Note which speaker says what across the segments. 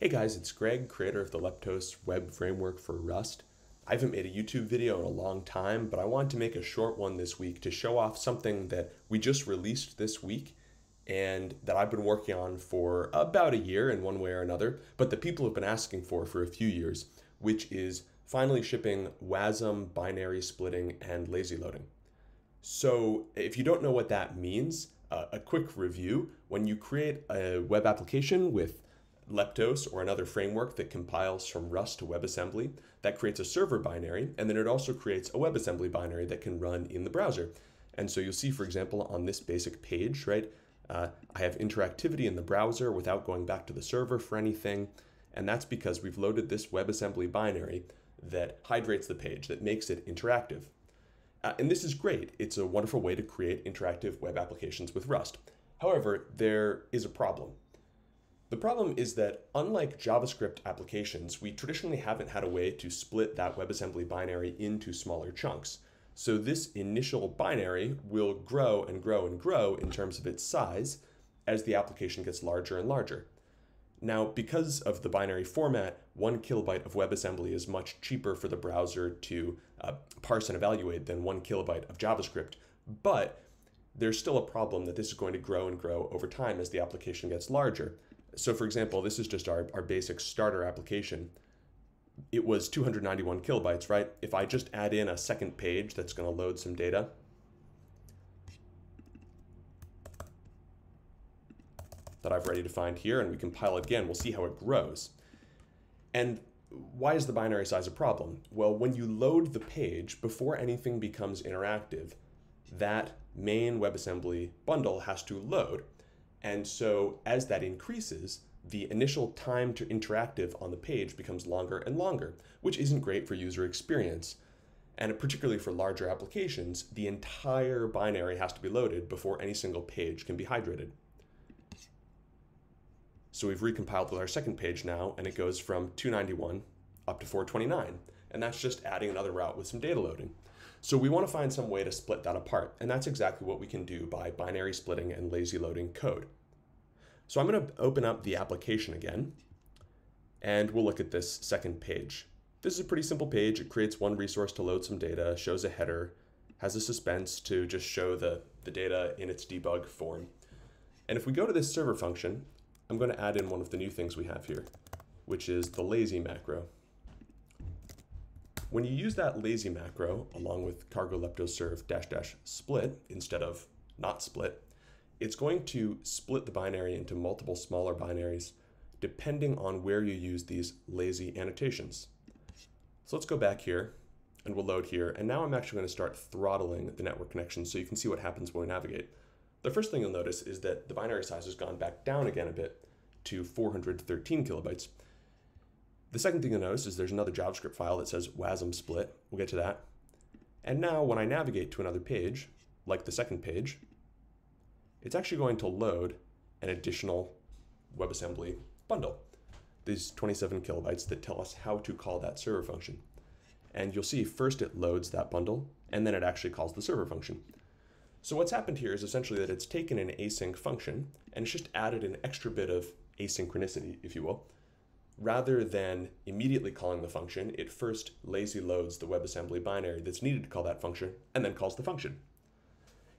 Speaker 1: Hey guys, it's Greg, creator of the Leptos web framework for Rust. I haven't made a YouTube video in a long time, but I wanted to make a short one this week to show off something that we just released this week and that I've been working on for about a year in one way or another, but the people have been asking for for a few years, which is finally shipping WASM binary splitting and lazy loading. So if you don't know what that means, uh, a quick review, when you create a web application with Leptos or another framework that compiles from Rust to WebAssembly. That creates a server binary, and then it also creates a WebAssembly binary that can run in the browser. And so you'll see, for example, on this basic page, right, uh, I have interactivity in the browser without going back to the server for anything. And that's because we've loaded this WebAssembly binary that hydrates the page, that makes it interactive. Uh, and this is great. It's a wonderful way to create interactive web applications with Rust. However, there is a problem. The problem is that unlike JavaScript applications, we traditionally haven't had a way to split that WebAssembly binary into smaller chunks. So this initial binary will grow and grow and grow in terms of its size as the application gets larger and larger. Now, because of the binary format, one kilobyte of WebAssembly is much cheaper for the browser to uh, parse and evaluate than one kilobyte of JavaScript, but there's still a problem that this is going to grow and grow over time as the application gets larger. So for example, this is just our, our basic starter application. It was 291 kilobytes, right? If I just add in a second page that's going to load some data, that I've ready to find here, and we compile it again, we'll see how it grows. And why is the binary size a problem? Well, when you load the page, before anything becomes interactive, that main WebAssembly bundle has to load. And so as that increases, the initial time to interactive on the page becomes longer and longer, which isn't great for user experience. And particularly for larger applications, the entire binary has to be loaded before any single page can be hydrated. So we've recompiled with our second page now, and it goes from 291 up to 429. And that's just adding another route with some data loading. So we want to find some way to split that apart, and that's exactly what we can do by binary splitting and lazy loading code. So I'm going to open up the application again, and we'll look at this second page. This is a pretty simple page. It creates one resource to load some data, shows a header, has a suspense to just show the, the data in its debug form. And if we go to this server function, I'm going to add in one of the new things we have here, which is the lazy macro. When you use that lazy macro along with cargo leptos serve dash dash split instead of not split, it's going to split the binary into multiple smaller binaries depending on where you use these lazy annotations. So let's go back here and we'll load here. And now I'm actually going to start throttling the network connection so you can see what happens when we navigate. The first thing you'll notice is that the binary size has gone back down again a bit to 413 kilobytes. The second thing you'll notice is there's another JavaScript file that says WASM split. We'll get to that. And now when I navigate to another page, like the second page, it's actually going to load an additional WebAssembly bundle. These 27 kilobytes that tell us how to call that server function. And you'll see first it loads that bundle, and then it actually calls the server function. So what's happened here is essentially that it's taken an async function, and it's just added an extra bit of asynchronicity, if you will, rather than immediately calling the function, it first lazy loads the WebAssembly binary that's needed to call that function and then calls the function.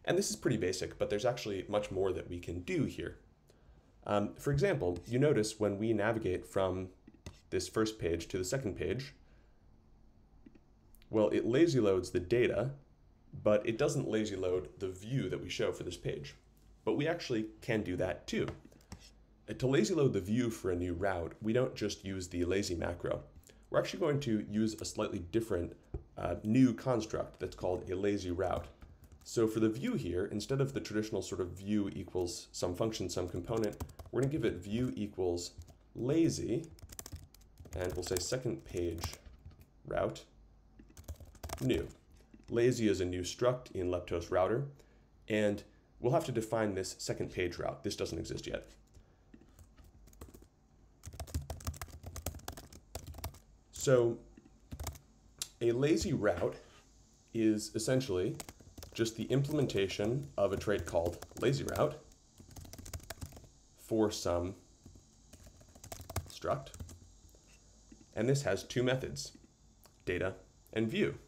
Speaker 1: And this is pretty basic, but there's actually much more that we can do here. Um, for example, you notice when we navigate from this first page to the second page, well, it lazy loads the data, but it doesn't lazy load the view that we show for this page. But we actually can do that too. To lazy load the view for a new route, we don't just use the lazy macro. We're actually going to use a slightly different uh, new construct that's called a lazy route. So for the view here, instead of the traditional sort of view equals some function, some component, we're going to give it view equals lazy, and we'll say second page route new. Lazy is a new struct in Leptos router, and we'll have to define this second page route. This doesn't exist yet. So a lazy route is essentially just the implementation of a trait called lazy route for some struct. And this has two methods, data and view.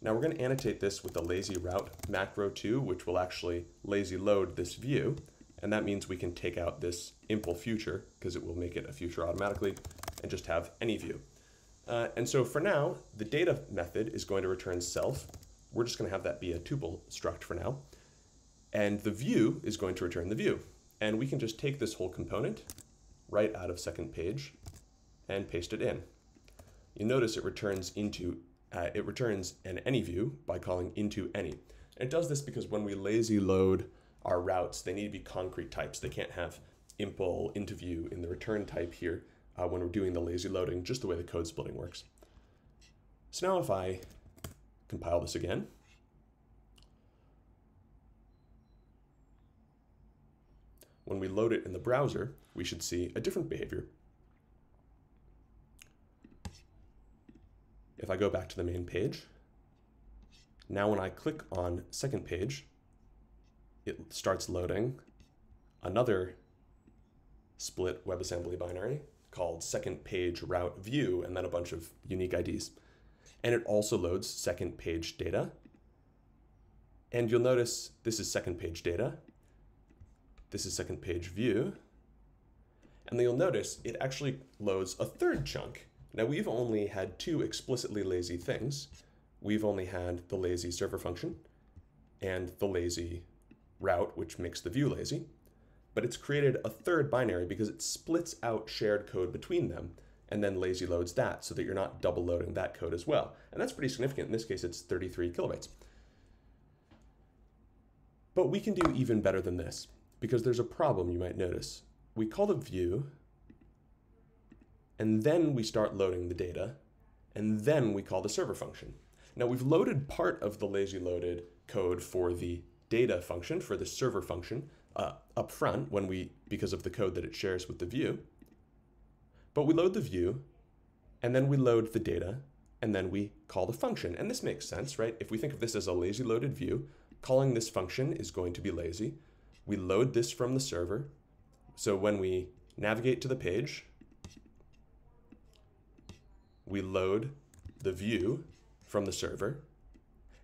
Speaker 1: Now we're going to annotate this with the lazy route macro too, which will actually lazy load this view. And that means we can take out this impl future because it will make it a future automatically and just have any view. Uh, and so for now, the data method is going to return self. We're just going to have that be a tuple struct for now. And the view is going to return the view. And we can just take this whole component right out of second page and paste it in. You notice it returns into uh, it returns an any view by calling into any. And it does this because when we lazy load our routes, they need to be concrete types. They can't have impl into view in the return type here uh, when we're doing the lazy loading, just the way the code splitting works. So now if I compile this again, when we load it in the browser, we should see a different behavior. If I go back to the main page, now when I click on second page, it starts loading another split WebAssembly binary called second page route view and then a bunch of unique IDs. And it also loads second page data. And you'll notice this is second page data. This is second page view. And then you'll notice it actually loads a third chunk. Now we've only had two explicitly lazy things. We've only had the lazy server function and the lazy route, which makes the view lazy. But it's created a third binary because it splits out shared code between them and then lazy loads that so that you're not double loading that code as well. And that's pretty significant. In this case, it's 33 kilobytes. But we can do even better than this because there's a problem you might notice. We call the view, and then we start loading the data, and then we call the server function. Now we've loaded part of the lazy loaded code for the data function, for the server function, uh, up front when we, because of the code that it shares with the view. But we load the view, and then we load the data, and then we call the function. And this makes sense, right? If we think of this as a lazy loaded view, calling this function is going to be lazy. We load this from the server. So when we navigate to the page, we load the view from the server,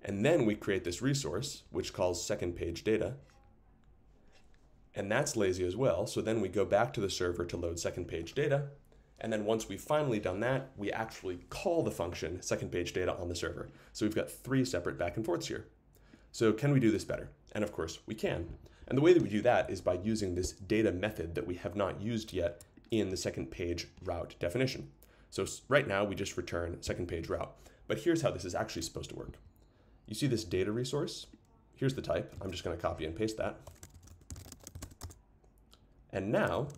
Speaker 1: and then we create this resource, which calls second page data. And that's lazy as well. So then we go back to the server to load second page data. And then once we've finally done that, we actually call the function second page data on the server. So we've got three separate back and forths here. So can we do this better? And of course we can. And the way that we do that is by using this data method that we have not used yet in the second page route definition. So right now we just return second page route. But here's how this is actually supposed to work. You see this data resource? Here's the type. I'm just going to copy and paste that. And now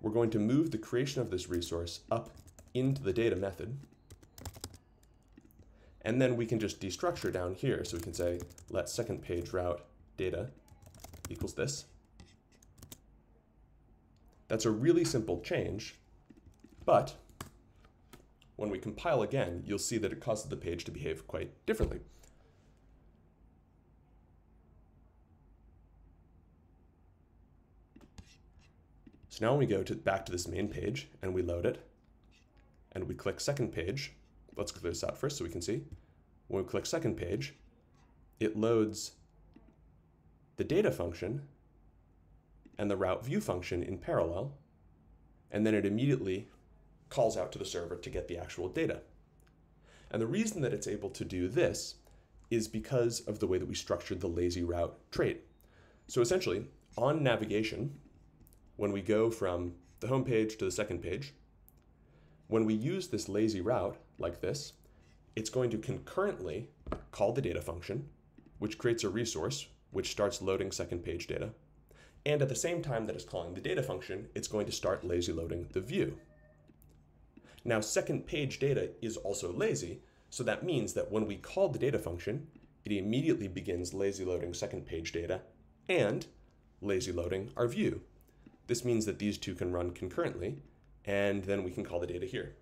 Speaker 1: we're going to move the creation of this resource up into the data method. And then we can just destructure down here. So we can say let second page route data equals this. That's a really simple change, but when we compile again, you'll see that it causes the page to behave quite differently. Now when we go to, back to this main page and we load it, and we click second page, let's clear this out first so we can see. When we click second page, it loads the data function and the route view function in parallel, and then it immediately calls out to the server to get the actual data. And the reason that it's able to do this is because of the way that we structured the lazy route trait. So essentially, on navigation, when we go from the home page to the second page, when we use this lazy route like this, it's going to concurrently call the data function, which creates a resource, which starts loading second page data. And at the same time that it's calling the data function, it's going to start lazy loading the view. Now, second page data is also lazy, so that means that when we call the data function, it immediately begins lazy loading second page data and lazy loading our view. This means that these two can run concurrently, and then we can call the data here.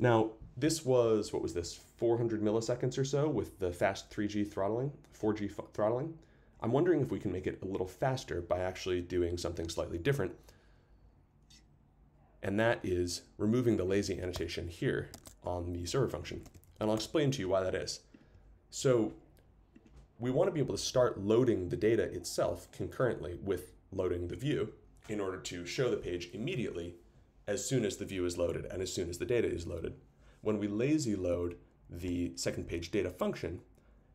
Speaker 1: Now, this was, what was this, 400 milliseconds or so with the fast 3G throttling, 4G throttling. I'm wondering if we can make it a little faster by actually doing something slightly different and that is removing the lazy annotation here on the server function. And I'll explain to you why that is. So we want to be able to start loading the data itself concurrently with loading the view in order to show the page immediately as soon as the view is loaded and as soon as the data is loaded. When we lazy load the second page data function,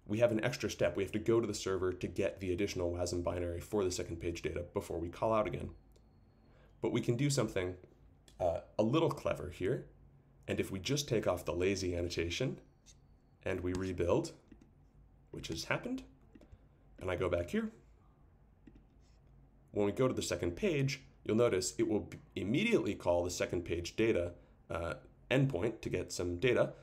Speaker 1: we have an extra step. We have to go to the server to get the additional WASM binary for the second page data before we call out again. But we can do something uh, a little clever here. And if we just take off the lazy annotation and we rebuild, which has happened, and I go back here, when we go to the second page, you'll notice it will immediately call the second page data uh, endpoint to get some data.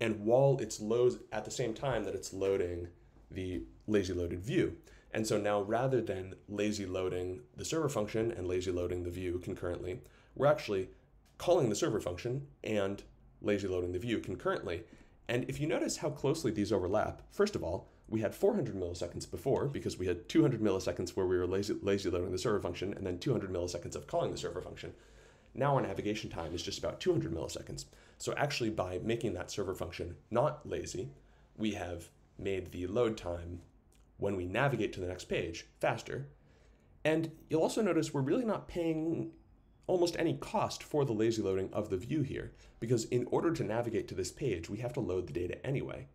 Speaker 1: And while it's loads at the same time that it's loading the lazy loaded view. And so now rather than lazy loading the server function and lazy loading the view concurrently, we're actually calling the server function and lazy loading the view concurrently. And if you notice how closely these overlap, first of all, we had 400 milliseconds before because we had 200 milliseconds where we were lazy, lazy loading the server function and then 200 milliseconds of calling the server function. Now our navigation time is just about 200 milliseconds. So actually by making that server function not lazy, we have made the load time when we navigate to the next page faster. And you'll also notice we're really not paying almost any cost for the lazy loading of the view here, because in order to navigate to this page, we have to load the data anyway.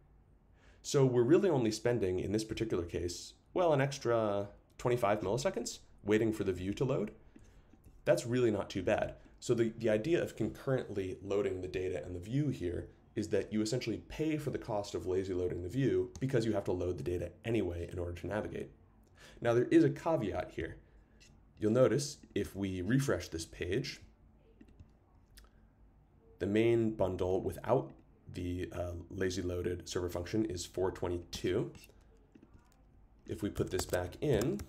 Speaker 1: So we're really only spending, in this particular case, well, an extra 25 milliseconds waiting for the view to load. That's really not too bad. So the, the idea of concurrently loading the data and the view here is that you essentially pay for the cost of lazy loading the view because you have to load the data anyway in order to navigate. Now there is a caveat here. You'll notice if we refresh this page, the main bundle without the uh, lazy loaded server function is 422. If we put this back in,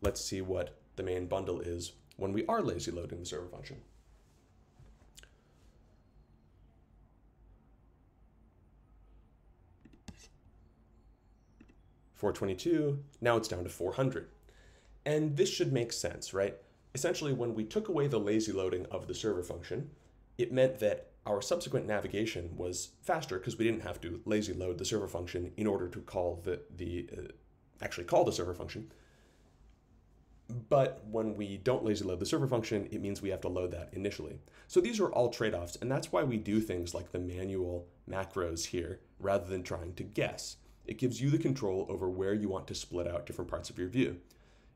Speaker 1: let's see what the main bundle is when we are lazy loading the server function. Four twenty-two. Now it's down to four hundred. And this should make sense, right? Essentially, when we took away the lazy loading of the server function, it meant that our subsequent navigation was faster because we didn't have to lazy load the server function in order to call the, the uh, actually call the server function. But when we don't lazy load the server function, it means we have to load that initially. So these are all trade-offs, and that's why we do things like the manual macros here rather than trying to guess. It gives you the control over where you want to split out different parts of your view.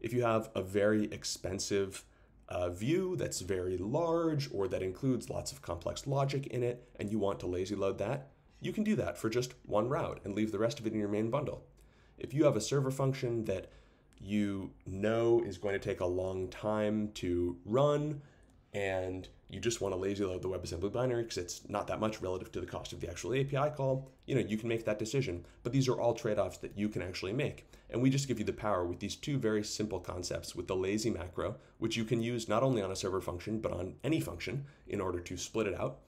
Speaker 1: If you have a very expensive uh, view that's very large or that includes lots of complex logic in it and you want to lazy load that, you can do that for just one route and leave the rest of it in your main bundle. If you have a server function that you know is going to take a long time to run and you just want to lazy load the WebAssembly binary because it's not that much relative to the cost of the actual API call, you know, you can make that decision. But these are all trade-offs that you can actually make. And we just give you the power with these two very simple concepts with the lazy macro, which you can use not only on a server function, but on any function in order to split it out.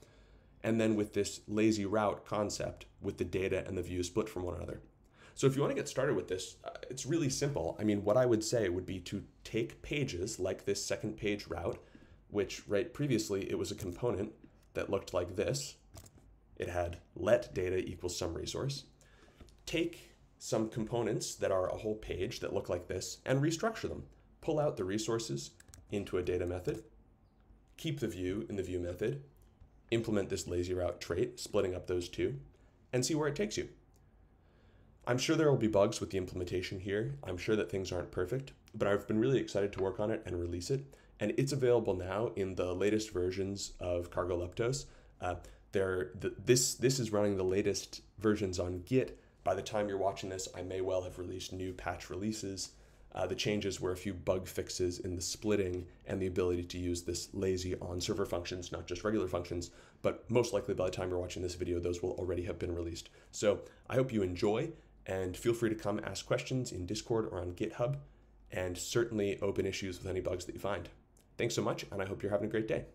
Speaker 1: And then with this lazy route concept with the data and the view split from one another. So if you want to get started with this, uh, it's really simple. I mean, what I would say would be to take pages like this second page route which right previously it was a component that looked like this. It had let data equals some resource. Take some components that are a whole page that look like this and restructure them. Pull out the resources into a data method, keep the view in the view method, implement this lazy route trait, splitting up those two, and see where it takes you. I'm sure there will be bugs with the implementation here. I'm sure that things aren't perfect, but I've been really excited to work on it and release it and it's available now in the latest versions of Cargo Leptos. Uh, there, the, this this is running the latest versions on Git. By the time you're watching this, I may well have released new patch releases. Uh, the changes were a few bug fixes in the splitting and the ability to use this lazy on server functions, not just regular functions. But most likely by the time you're watching this video, those will already have been released. So I hope you enjoy and feel free to come ask questions in Discord or on GitHub and certainly open issues with any bugs that you find. Thanks so much, and I hope you're having a great day.